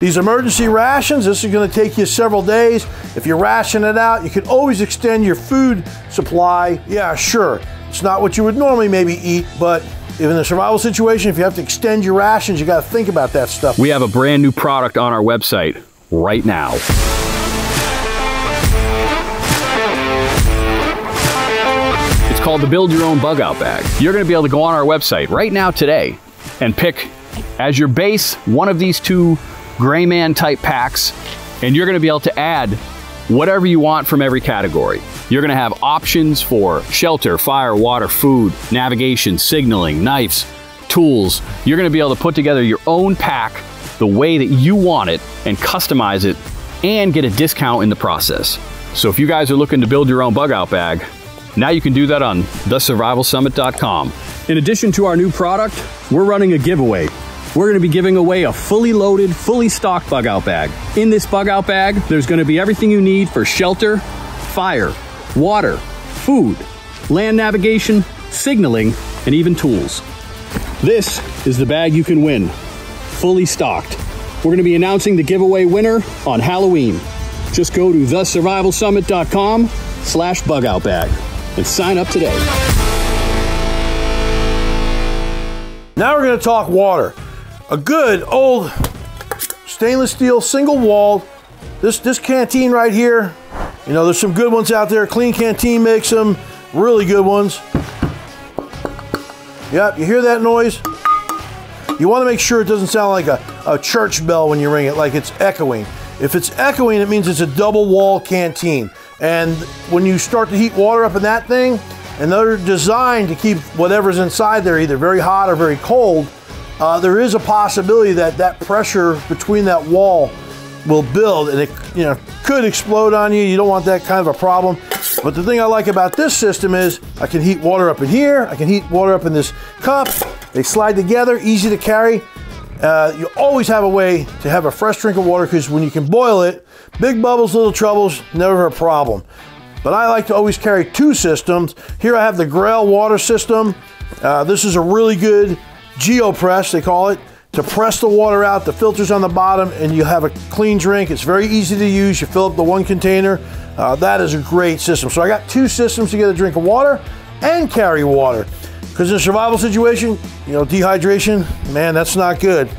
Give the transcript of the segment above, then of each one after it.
These emergency rations, this is going to take you several days. If you ration it out, you can always extend your food supply. Yeah, sure. It's not what you would normally maybe eat, but in a survival situation, if you have to extend your rations, you got to think about that stuff. We have a brand new product on our website right now. It's called the Build Your Own Bug Out Bag. You're going to be able to go on our website right now today and pick as your base one of these two gray man type packs, and you're going to be able to add whatever you want from every category. You're going to have options for shelter, fire, water, food, navigation, signaling, knives, tools. You're going to be able to put together your own pack the way that you want it and customize it and get a discount in the process. So if you guys are looking to build your own bug out bag, now you can do that on thesurvivalsummit.com. In addition to our new product, we're running a giveaway we're going to be giving away a fully loaded, fully stocked bug out bag. In this bug out bag, there's going to be everything you need for shelter, fire, water, food, land navigation, signaling, and even tools. This is the bag you can win, fully stocked. We're going to be announcing the giveaway winner on Halloween. Just go to thesurvivalsummit.com slash bugoutbag and sign up today. Now we're going to talk water a good old stainless steel single walled this this canteen right here you know there's some good ones out there. Klean Kanteen makes them really good ones. Yep you hear that noise? You want to make sure it doesn't sound like a, a church bell when you ring it like it's echoing. If it's echoing it means it's a double wall canteen. And when you start to heat water up in that thing and they're designed to keep whatever's inside there either very hot or very cold uh, there is a possibility that that pressure between that wall will build and it you know could explode on you. You don't want that kind of a problem. But the thing I like about this system is I can heat water up in here. I can heat water up in this cup. They slide together, easy to carry. Uh, you always have a way to have a fresh drink of water because when you can boil it, big bubbles, little troubles, never a problem. But I like to always carry two systems. Here I have the Grayl water system. Uh, this is a really good GeoPress, they call it, to press the water out. The filter's on the bottom and you have a clean drink. It's very easy to use. You fill up the one container. Uh, that is a great system. So I got two systems to get a drink of water and carry water. Because in a survival situation, you know, dehydration, man, that's not good.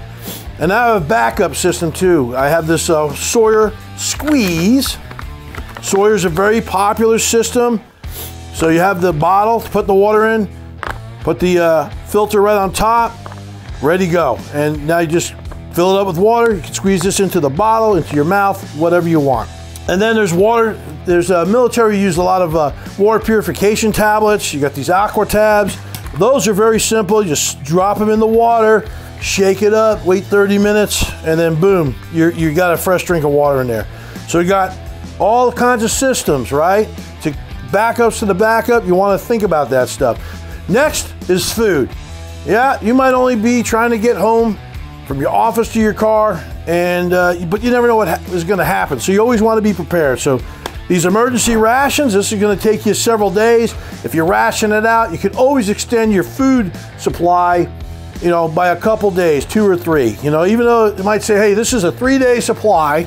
And I have a backup system too. I have this uh, Sawyer Squeeze. Sawyer's a very popular system. So you have the bottle to put the water in, Put the uh, filter right on top, ready to go. And now you just fill it up with water. You can squeeze this into the bottle, into your mouth, whatever you want. And then there's water. There's uh, military use a lot of uh, water purification tablets. You got these aqua tabs. Those are very simple. You just drop them in the water, shake it up, wait 30 minutes, and then boom, you you got a fresh drink of water in there. So you got all kinds of systems, right? To backups to the backup, you want to think about that stuff. Next is food. Yeah, you might only be trying to get home from your office to your car, and uh, but you never know what is going to happen. So you always want to be prepared. So these emergency rations, this is going to take you several days. If you ration it out, you can always extend your food supply, you know, by a couple days, two or three. You know, even though it might say, hey, this is a three-day supply.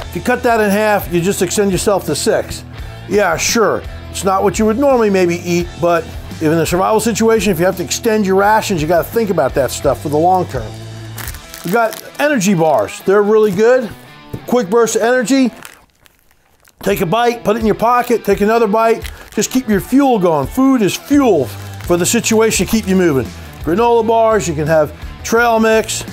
If you cut that in half, you just extend yourself to six. Yeah, sure. It's not what you would normally maybe eat, but in a survival situation, if you have to extend your rations, you got to think about that stuff for the long term. We got energy bars. They're really good. Quick burst of energy. Take a bite, put it in your pocket, take another bite. Just keep your fuel going. Food is fuel for the situation, to keep you moving. Granola bars, you can have trail mix,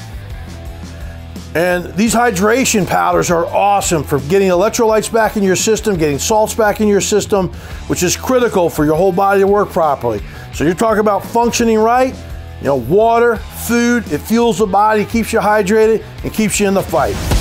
and these hydration powders are awesome for getting electrolytes back in your system, getting salts back in your system, which is critical for your whole body to work properly. So you're talking about functioning right, you know, water, food, it fuels the body, keeps you hydrated, and keeps you in the fight.